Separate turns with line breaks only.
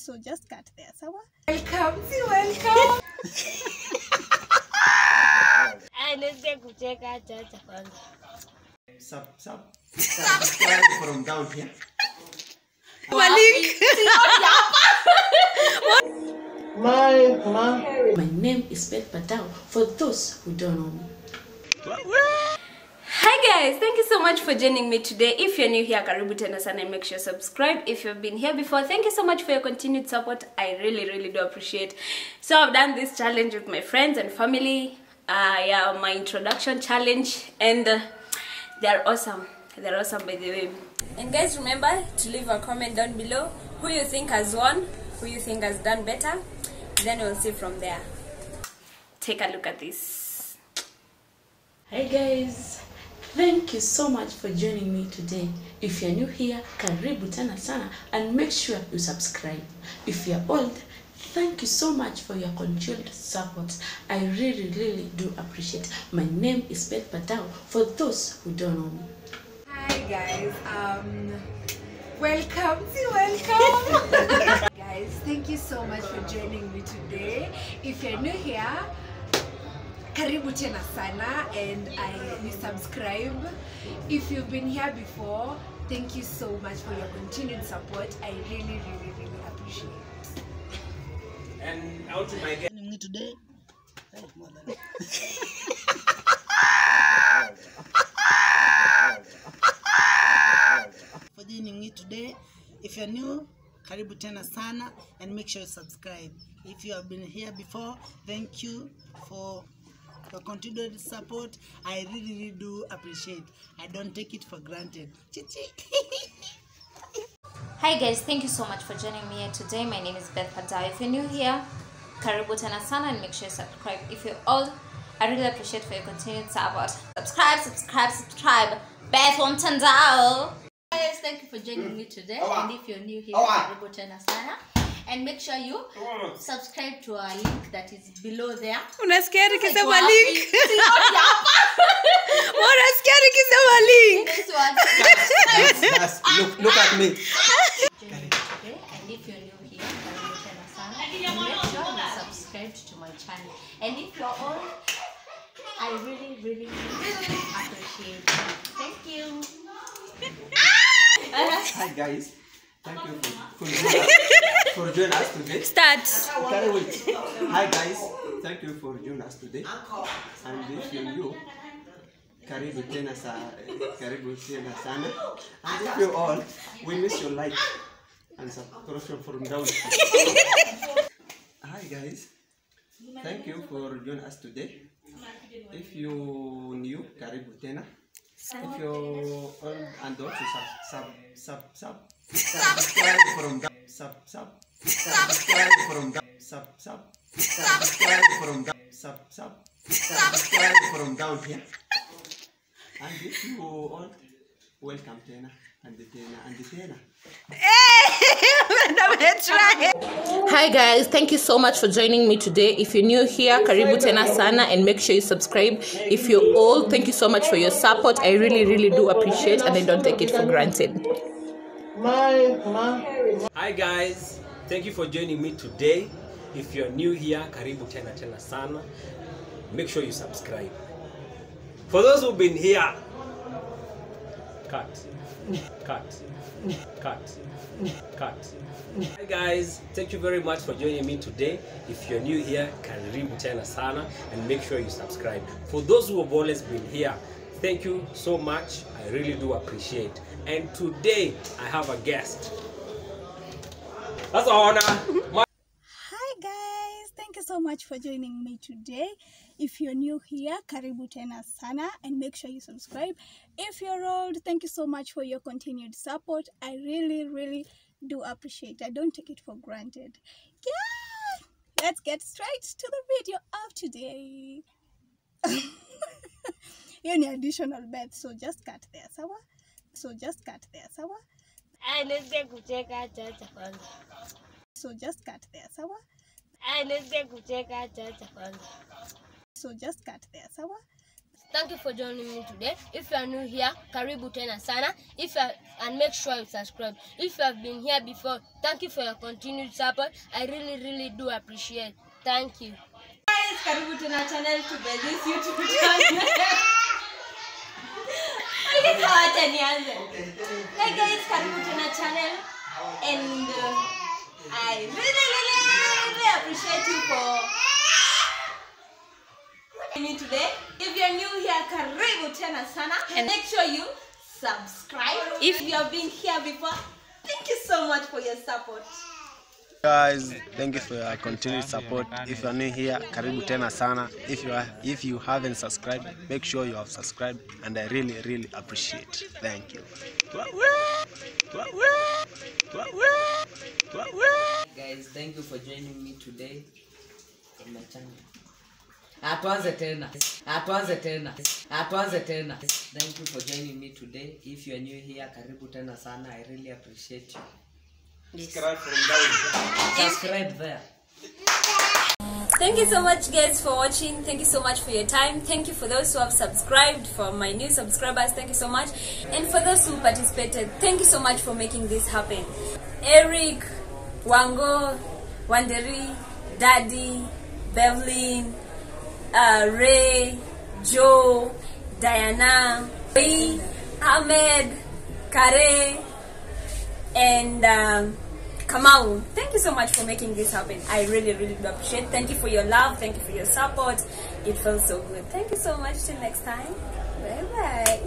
so just cut there sawa
Welcome, si welcome.
Anaweza kucheka chacha kwanza.
sub sub subscribe from down here.
My name is Beth Padao for those who don't know me.
Guys, thank you so much for joining me today. If you're new here, karibu tena sana make sure subscribe. If you've been here before, thank you so much for your continued support. I really, really do appreciate. So I've done this challenge with my friends and family. Uh, yeah, my introduction challenge, and uh, they're awesome. They're awesome by the way. And guys, remember to leave a comment down below who you think has won, who you think has done better. Then we'll see from there. Take a look at this.
hey guys, thank you so much for joining me today. If you're new here, karibu tena sana and make sure you subscribe. If you're old, thank you so much for your continued support. I really, really do appreciate. My name is Beth Patao for those who don't know me.
Hi guys, um, welcome, to welcome. guys, thank you so much for joining me today. If you're new here, karibu tena sana and I you subscribe. If you've been here before, thank you so much for your continued support. I really, really, really appreciate.
And out to my guest.
me today. For joining me today. If you're new, karibu tena sana and make sure you subscribe. If you have been here before, thank you for your continued support. I really, really do appreciate. I don't take it for granted.
Hi guys, thank you so much for joining me here today. My name is Beth Padao. If you're new here, karibu tena sana and make sure you subscribe. If you're old, I really appreciate for your continued support. Subscribe, subscribe, subscribe. Beth Wamtandao.
Guys, thank you for joining me today. And if you're new here, karibu tena sana. And make sure you subscribe to our link that is below there.
Unasikia nikisema
Iko
link?
wapi? Sioni hapa.
Unasikia nikisema link?
This one.
That's, that's, look, look at me.
Joining me today. And if you're new here, karibu tena sana. And make sure you subscribe to my channel. And if you're old, I really, really, really appreciate it. Thank you.
Hi guys. Thank you for, for, joining us, for joining us today.
Start.
Hi guys. Thank you for joining us today. And if you're new, karibu tena sa, karibu tena sana. And if you're all, we miss your like and subscription from down. Hi guys. Thank you for joining us today. If you new, karibu tena. If you all and also sub sub sub sub. Subscribe from down sub sub. Subscribe from down sub sub. Subscribe from down sub sub. Subscribe from down here. And if you all welcome tena and tena and tena.
Hi guys, thank you so much for joining me today. If you're new here, karibu tena sana and make sure you subscribe. If you're old, thank you so much for your support. I really, really do appreciate and I don't take it for granted.
Hi guys, thank you for joining me today. If you're new here, karibu tena tena sana. Make sure you subscribe. For those who've been here, cut, cut, cut, cut. Hi guys, thank you very much for joining me today. If you're new here, karibu tena sana and make sure you subscribe. For those who have always been here, thank you so much. I really do appreciate. And today I have a guest. That's honor.
Much for joining me today. If you're new here, karibu tena sana and make sure you subscribe. If you're old, thank you so much for your continued support. I really, really do appreciate. I don't take it for granted. Yeah, let's get straight to the video of today. Ni additional bet, so just cut there, sawa? So just cut there, sawa?
Anaweza kucheka chacha kwanza.
So just cut there, sawa?
Anaweza kucheka chacha kwanza.
So just cut there, sawa?
Thank you for joining me today. If you are new here, karibu tena sana. If you are, and make sure you subscribe. If you have been here before, thank you for your continued support. I really, really do appreciate. Thank you.
guys karibu tena channel to the this youtube channel Okay, sawa, nianze hey guys karibu tena channel and uh, i really really really appreciate you for me today. If you're new here karibu tena sana. And make sure you subscribe. If you have been here before thank you so much for your support.
Guys thank you for your continued support. If you are new here karibu tena sana. If you are if you haven't subscribed make sure you have subscribed and i really really appreciate. Thank you
guys thank you for joining me today on my channel atuanze tena atuanze tena atuanze tena thank you for joining me today if you are new here karibu tena sana i really appreciate you
Subscribe from down.
subscribe there
Thank you so much, guys, for watching. Thank you so much for your time. Thank you for those who have subscribed, for my new subscribers. Thank you so much. And for those who participated, thank you so much for making this happen. Eric, Wango, Wanderi, Daddy, Bevlin, uh, Ray, Joe, Diana, Ray, Ahmed, Kare, and um, Kamau, thank you so much for making this happen. I really, really appreciate. Thank you for your love. Thank you for your support. It feels so good. Thank you so much. Till next time. Bye bye.